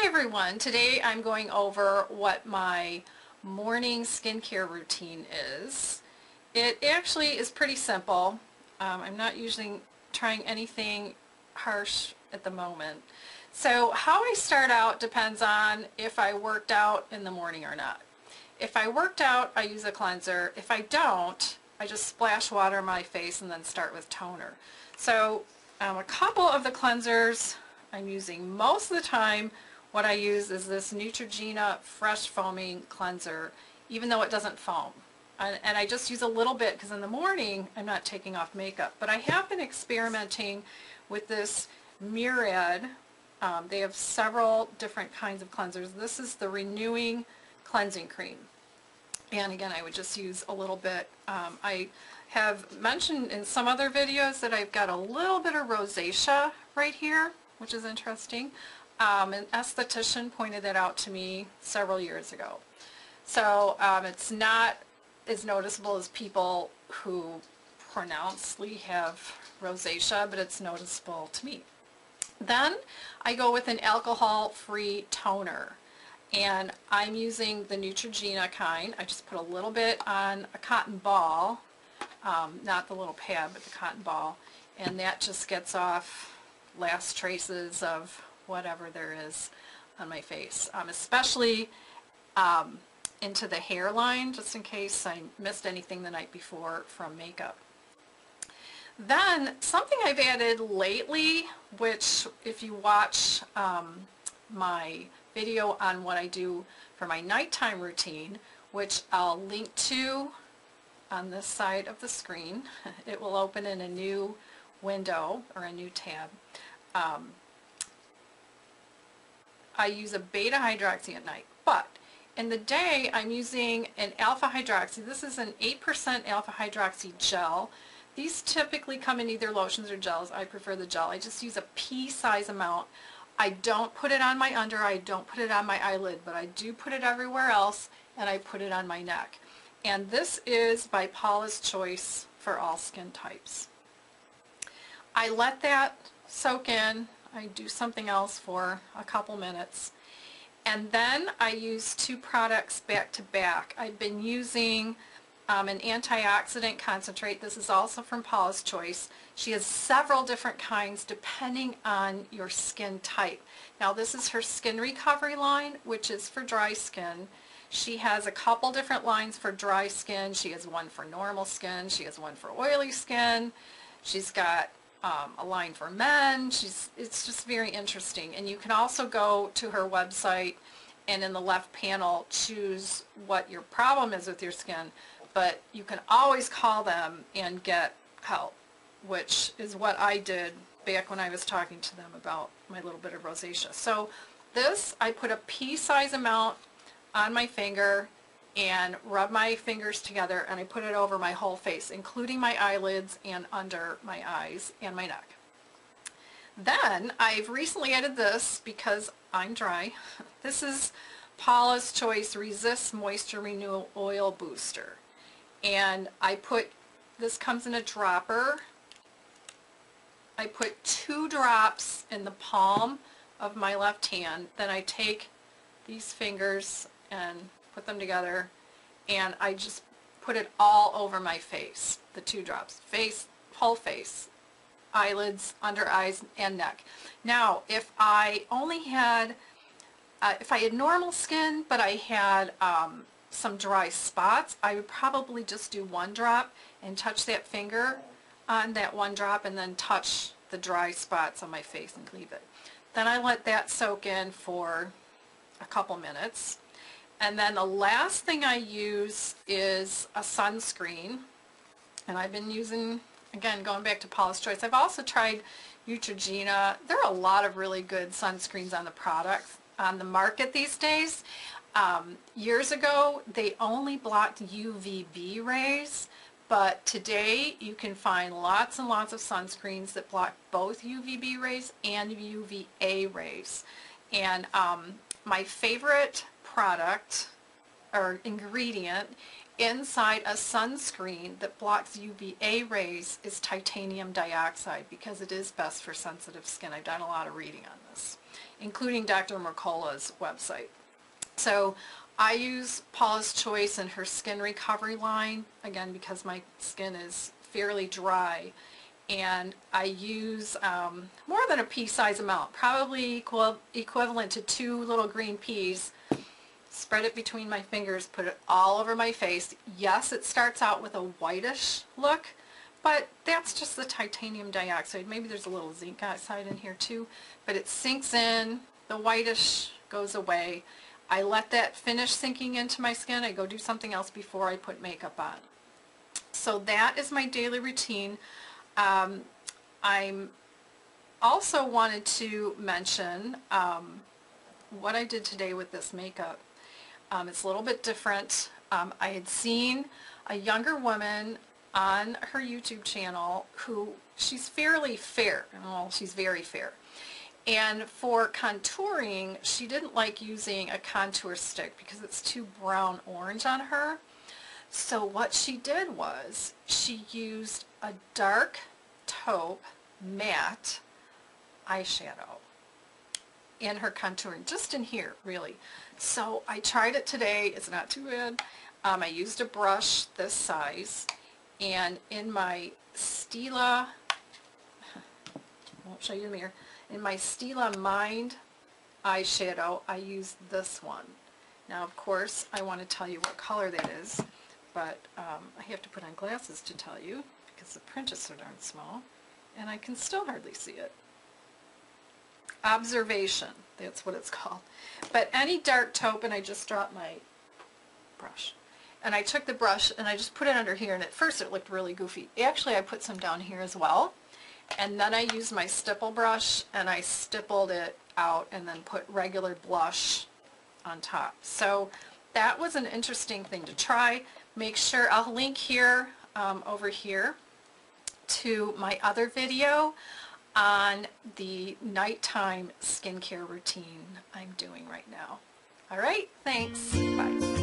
Hi everyone, today I'm going over what my morning skincare routine is. It actually is pretty simple. Um, I'm not usually trying anything harsh at the moment. So how I start out depends on if I worked out in the morning or not. If I worked out, I use a cleanser. If I don't, I just splash water on my face and then start with toner. So um, a couple of the cleansers I'm using most of the time what I use is this Neutrogena Fresh Foaming Cleanser, even though it doesn't foam. And, and I just use a little bit because in the morning I'm not taking off makeup. But I have been experimenting with this Murad. Um, they have several different kinds of cleansers. This is the Renewing Cleansing Cream. And again, I would just use a little bit. Um, I have mentioned in some other videos that I've got a little bit of rosacea right here, which is interesting. Um, an esthetician pointed that out to me several years ago. So um, it's not as noticeable as people who pronouncedly have rosacea, but it's noticeable to me. Then I go with an alcohol-free toner. And I'm using the Neutrogena kind. I just put a little bit on a cotton ball, um, not the little pad, but the cotton ball. And that just gets off last traces of whatever there is on my face, um, especially um, into the hairline, just in case I missed anything the night before from makeup. Then something I've added lately, which if you watch um, my video on what I do for my nighttime routine, which I'll link to on this side of the screen. It will open in a new window or a new tab. Um, I use a beta hydroxy at night, but in the day I'm using an alpha hydroxy. This is an 8% alpha hydroxy gel. These typically come in either lotions or gels. I prefer the gel. I just use a pea size amount. I don't put it on my under I don't put it on my eyelid, but I do put it everywhere else and I put it on my neck. And this is by Paula's Choice for all skin types. I let that soak in I do something else for a couple minutes. And then I use two products back to back. I've been using um, an antioxidant concentrate. This is also from Paula's Choice. She has several different kinds depending on your skin type. Now this is her skin recovery line, which is for dry skin. She has a couple different lines for dry skin. She has one for normal skin. She has one for oily skin. She's got um, a line for men. She's It's just very interesting. And you can also go to her website and in the left panel choose what your problem is with your skin. But you can always call them and get help, which is what I did back when I was talking to them about my little bit of rosacea. So this, I put a pea-size amount on my finger and rub my fingers together and I put it over my whole face, including my eyelids and under my eyes and my neck. Then I've recently added this because I'm dry. This is Paula's Choice Resist Moisture Renewal Oil Booster. And I put, this comes in a dropper. I put two drops in the palm of my left hand. Then I take these fingers and put them together, and I just put it all over my face, the two drops, face, whole face, eyelids, under eyes, and neck. Now, if I only had, uh, if I had normal skin, but I had um, some dry spots, I would probably just do one drop and touch that finger on that one drop and then touch the dry spots on my face and leave it. Then I let that soak in for a couple minutes and then the last thing I use is a sunscreen. And I've been using, again, going back to Paula's Choice. I've also tried Neutrogena. There are a lot of really good sunscreens on the product, on the market these days. Um, years ago, they only blocked UVB rays, but today you can find lots and lots of sunscreens that block both UVB rays and UVA rays. And um, my favorite product or ingredient inside a sunscreen that blocks UVA rays is titanium dioxide because it is best for sensitive skin. I've done a lot of reading on this. including Dr. Mercola's website. So I use Paula's Choice and her skin recovery line, again, because my skin is fairly dry. And I use um, more than a pea size amount, probably equal, equivalent to two little green peas. Spread it between my fingers, put it all over my face. Yes, it starts out with a whitish look, but that's just the titanium dioxide. Maybe there's a little zinc oxide in here too, but it sinks in, the whitish goes away. I let that finish sinking into my skin. I go do something else before I put makeup on. So that is my daily routine. Um, I'm also wanted to mention um, what I did today with this makeup. Um, it's a little bit different. Um, I had seen a younger woman on her YouTube channel who, she's fairly fair. Well, she's very fair. And for contouring, she didn't like using a contour stick because it's too brown orange on her. So what she did was she used a dark taupe matte eyeshadow in her contouring, just in here, really. So I tried it today. It's not too bad. Um, I used a brush this size, and in my Stila, I won't show you the mirror, in my Stila Mind eyeshadow, I used this one. Now, of course, I want to tell you what color that is, but um, I have to put on glasses to tell you because the print is so darn small, and I can still hardly see it observation. That's what it's called. But any dark taupe, and I just dropped my brush. And I took the brush and I just put it under here, and at first it looked really goofy. Actually, I put some down here as well. And then I used my stipple brush and I stippled it out and then put regular blush on top. So that was an interesting thing to try. Make sure, I'll link here, um, over here, to my other video on the nighttime skincare routine I'm doing right now. All right, thanks. Bye.